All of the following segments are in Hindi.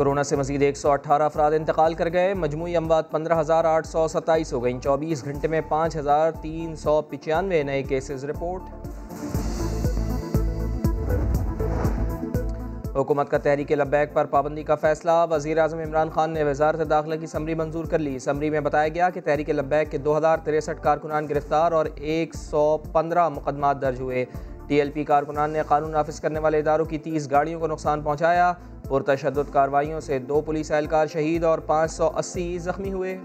कोरोना से मजीद एक सौ अठारह अफराद इंतकाल कर गए। मजमू अमवात पंद्रह हज़ार आठ सौ सत्ताईस हो गई। चौबीस घंटे में पाँच हज़ार तीन सौ पचानवे नए केसेज रिपोर्ट। हुकूमत का तहरीक लब्बैक पर पाबंदी का फैसला। वजी अजम इमरान खान ने वजारत दाखिला की समरी मंजूर कर ली। समरी में बताया गया कि तहरीक लब्बैक के दो हज़ार तिरसठ कारकुनान गिरफ़्तार और एक सौ पंद्रह मुकदमा दर्ज हुए। टी एल पी कारकुनान ने कानून नाफिज करने वाले इदारों की तीस गाड़ियों को नुकसान पहुँचाया। पुरतशद कार्रवाइयों से दो पुलिस एहलकार शहीद और पाँच सौ अस्सी जख्मी हुए।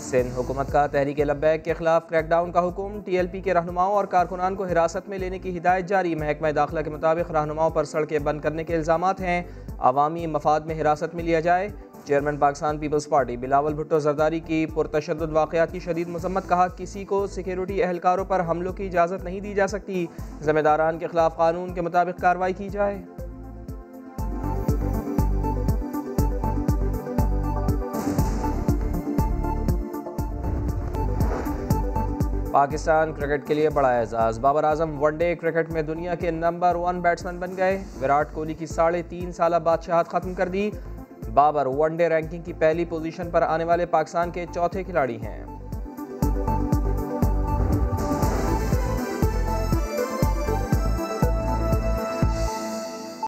सिंध हुकूमत का तहरीक लब्बैक के खिलाफ क्रैकडाउन का हुक्म टी एल पी के रहनुमाओं और कारकुनान को हिरासत में लेने की हिदायत जारी। महकमा दाखिला के मुताबिक रहनुमाओं पर सड़कें बंद करने के इल्ज़ाम हैं। अवामी मफाद में हिरासत में लिया जाए। Chairman Pakistan Peoples Party Bilawal Bhutto Zardari की पुरतशद वाक़ात की शदीद मजम्मत कहा, किसी को सिक्योरिटी एहलकारों पर हमलों की इजाज़त नहीं दी जा सकती। जिम्मेदारान के खिलाफ कानून के मुताबिक कार्रवाई की जाए। पाकिस्तान क्रिकेट के लिए बड़ा एजाज़। Babar Azam one day cricket में दुनिया के नंबर वन बैट्समैन बन गए। विराट कोहली की साढ़े तीन साल बादशाहत ख़त्म कर दी। बाबर वनडे रैंकिंग की पहली पोजीशन पर आने वाले पाकिस्तान के चौथे खिलाड़ी हैं।